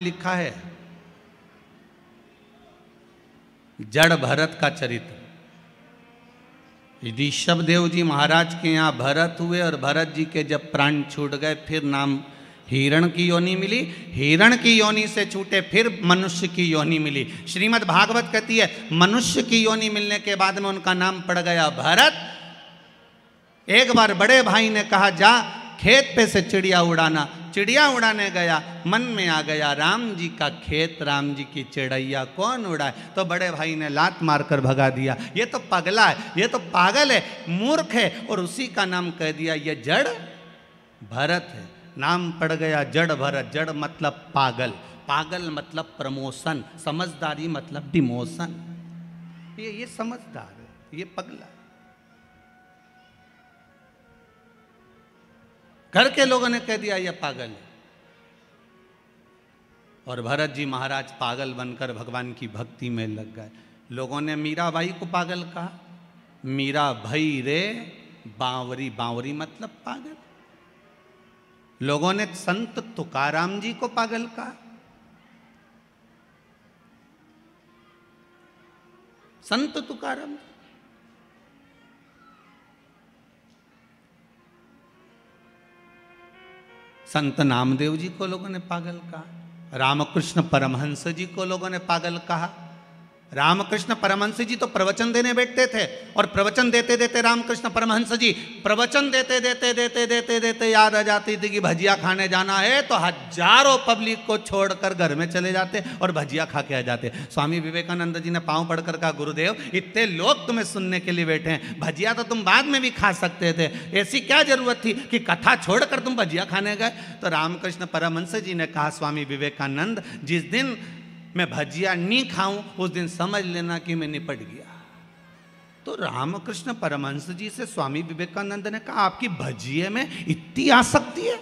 लिखा है, जड़ भरत का चरित्र। यदि शबदेव जी महाराज के यहाँ भरत हुए और भरत जी के जब प्राण छूट गए, फिर नाम हिरण की योनि मिली। हिरण की योनि से छूटे, फिर मनुष्य की योनि मिली। श्रीमद् भागवत कहती है, मनुष्य की योनि मिलने के बाद में उनका नाम पड़ गया भरत। एक बार बड़े भाई ने कहा, जा खेत पे से चिड़िया उड़ाना। चिड़िया उड़ाने गया, मन में आ गया, राम जी का खेत, राम जी की चिड़ैया कौन उड़ाए? तो बड़े भाई ने लात मारकर भगा दिया। ये तो पगला है, ये तो पागल है, मूर्ख है, और उसी का नाम कह दिया, ये जड़ भरत है। नाम पड़ गया जड़ भरत। जड़ मतलब पागल। पागल मतलब प्रमोशन। समझदारी मतलब डिमोशन। ये ये समझदार है, ये पगला घर के लोगों ने कह दिया यह पागल है। और भरत जी महाराज पागल बनकर भगवान की भक्ति में लग गए। लोगों ने मीराबाई को पागल कहा? मीरा भई रे, बावरी बावरी मतलब पागल। लोगों ने, संत तुकाराम जी को पागल कहा? संत तुकाराम जी। संत नामदेव जी को लोगों ने पागल कहा, रामकृष्ण परमहंस जी को लोगों ने पागल कहा। रामकृष्ण परमहंस जी तो प्रवचन देने बैठते थे और प्रवचन देते देते रामकृष्ण परमहंस जी प्रवचन देते देते देते देते देते याद आ जाती थी कि भजिया खाने जाना है तो हज़ारों पब्लिक को छोड़कर घर में चले जाते और भजिया खा के आ जाते। स्वामी विवेकानंद जी ने पाँव पड़कर कहा, गुरुदेव, इतने लोग तुम्हें सुनने के लिए बैठे हैं। भजिया तो तुम बाद में भी खा सकते थे। ऐसी क्या ज़रूरत थी कि कथा छोड़कर तुम भजिया खाने गए? तो रामकृष्ण परमहंस जी ने कहा, स्वामी विवेकानंद, जिस दिन मैं भजिया नहीं खाऊं, उस दिन समझ लेना कि मैं निपट गया। तो रामकृष्ण परमहंस जी से स्वामी विवेकानंद ने कहा, आपकी भजिए में इतनी आसक्ति है?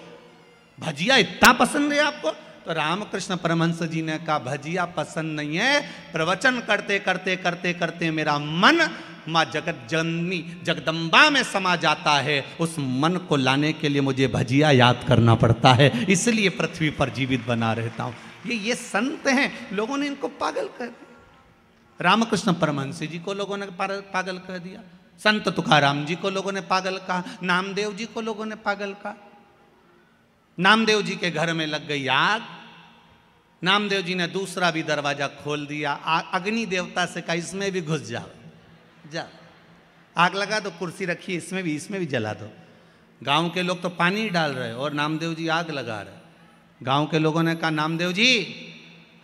भजिया इतना पसंद है आपको? तो रामकृष्ण परमहंस जी ने कहा, भजिया पसंद नहीं है। प्रवचन करते करते करते करते मेरा मन, माँ जगत जननी, जगदम्बा में समा जाता है। उस मन को लाने के लिए मुझे भजिया याद करना पड़ता है। इसलिए पृथ्वी पर जीवित बना रहता हूँ। ये ये संत हैं, लोगों ने इनको पागल कर दिया। रामकृष्ण परमहंस जी को लोगों ने पागल कर दिया। संत तुकाराम जी को लोगों ने पागल कहा। नामदेव जी को लोगों ने पागल कहा। नामदेव जी के घर में लग गई आग। नामदेव जी ने दूसरा भी दरवाज़ा खोल दिया। अग्नि देवता से कहा, इसमें भी घुस जाओ। जा। आग लगा दो, कुर्सी रखी, इसमें भी इसमें भी जला दो। गाँव के लोग तो पानी डाल रहे और नामदेव जी आग लगा रहे गाँव के लोगों ने कहा, नामदेव जी,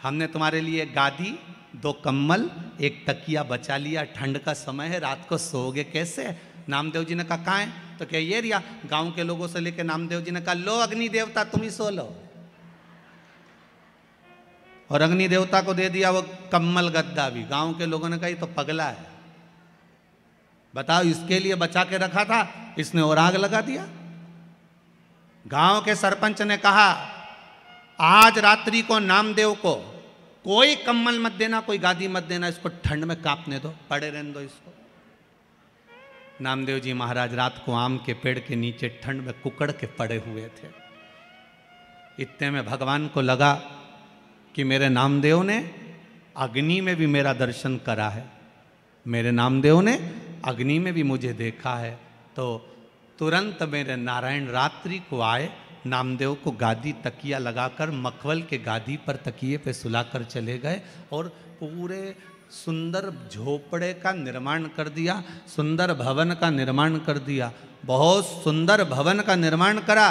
हमने तुम्हारे लिए गादी, दो कम्बल एक तकिया बचा लिया, ठंड का समय है, रात को सोओगे कैसे? नामदेव जी ने कहा, कहाँ तो क्या ये रिया, गाँव के लोगों से लेकर नामदेव जी ने कहा, लो अग्नि देवता, तुम ही सो लो। और अग्नि देवता को दे दिया वो कम्बल गद्दा भी। गाँव के लोगों ने कहा, ये तो पगला है। बताओ, इसके लिए बचा के रखा था, इसने और आग लगा दिया? गाँव के सरपंच ने कहा आज रात्रि को नामदेव को कोई कम्बल मत देना, कोई गादी मत देना, इसको ठंड में कांपने दो, पड़े रहने दो इसको। नामदेव जी महाराज रात को आम के पेड़ के नीचे ठंड में कुकड़ के पड़े हुए थे। इतने में भगवान को लगा कि मेरे नामदेव ने अग्नि में भी मेरा दर्शन करा है। मेरे नामदेव ने अग्नि में भी मुझे देखा है। तो तुरंत मेरे नारायण रात्रि को आए नामदेव को गादी तकिया लगाकर मखवल के गादी पर तकिए पे सुलाकर चले गए और पूरे सुंदर झोपड़े का निर्माण कर दिया, सुंदर भवन का निर्माण कर दिया, बहुत सुंदर भवन का निर्माण करा।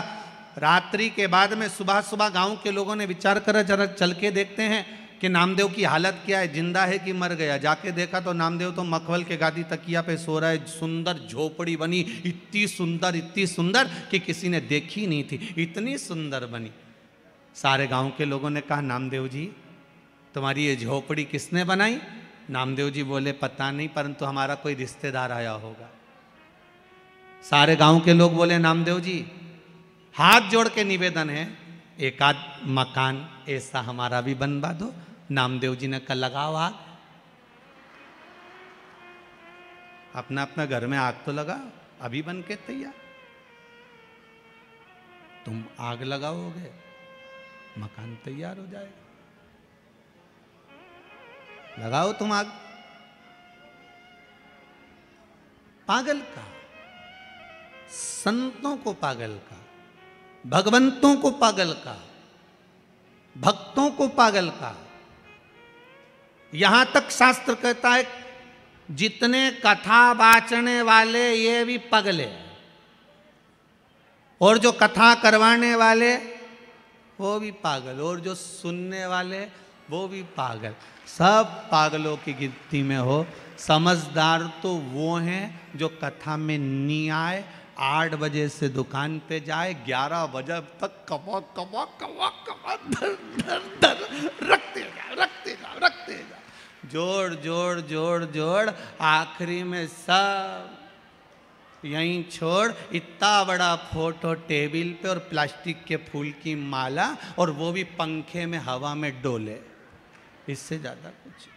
रात्रि के बाद में सुबह सुबह गाँव के लोगों ने विचार करा, जरा चल के देखते हैं। कि नामदेव की हालत क्या है? ज़िंदा है कि मर गया? जाके देखा तो नामदेव तो मखवल के गादी तकिया पे सो रहा है। सुंदर झोपड़ी बनी, इतनी सुंदर इतनी सुंदर कि किसी ने देखी नहीं थी। इतनी सुंदर बनी। सारे गाँव के लोगों ने कहा, नामदेव जी, तुम्हारी ये झोपड़ी किसने बनाई? नामदेव जी बोले, पता नहीं, परंतु हमारा कोई रिश्तेदार आया होगा। सारे गाँव के लोग बोले, नामदेव जी, हाथ जोड़ के निवेदन है, एक आध मकान ऐसा हमारा भी बनवा दो नामदेव जी ने कहा लगाओ आग अपना अपना घर में आग तो लगा, अभी बन के तैयार। तुम आग लगाओगे, मकान तैयार हो जाएगा। लगाओ तुम आग। पागल का, संतों को पागल का, भगवंतों को पागल का, भक्तों को पागल का यहाँ तक शास्त्र कहता है, जितने कथा बाचने वाले ये भी पगले और जो कथा करवाने वाले, वो भी पागल। और जो सुनने वाले, वो भी पागल। सब पागलों की गिनती में हो। समझदार तो वो हैं जो कथा में नहीं आए, आठ बजे से दुकान पे जाए, ग्यारह बजे तक कमा कमा कमा कमा धर धर धर रखते जा रखते जा रखते जा जोड़ जोड़ जोड़ जोड़, आखिरी में सब। यहीं छोड़, इतना बड़ा फ़ोटो टेबल पे और प्लास्टिक के फूल की माला और वो भी पंखे में हवा में डोले। इससे ज़्यादा कुछ।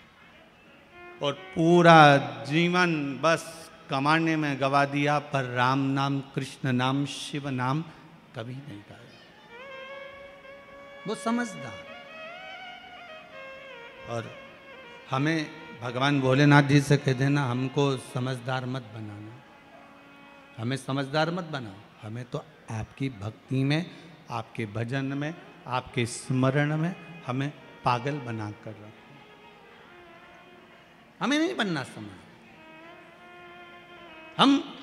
और पूरा जीवन बस कमाने में गवा दिया, पर राम नाम, कृष्ण नाम, शिव नाम कभी नहीं गाया। वो समझदार। और हमें भगवान भोलेनाथ जी से कह देना, हमको समझदार मत बनाना। हमें समझदार मत बनाओ। हमें तो आपकी भक्ति में, आपके भजन में, आपके स्मरण में हमें पागल बना कर रखो। हमें नहीं बनना समझ। हम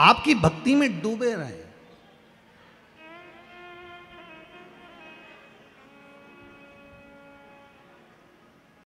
आपकी भक्ति में डूबे रहे।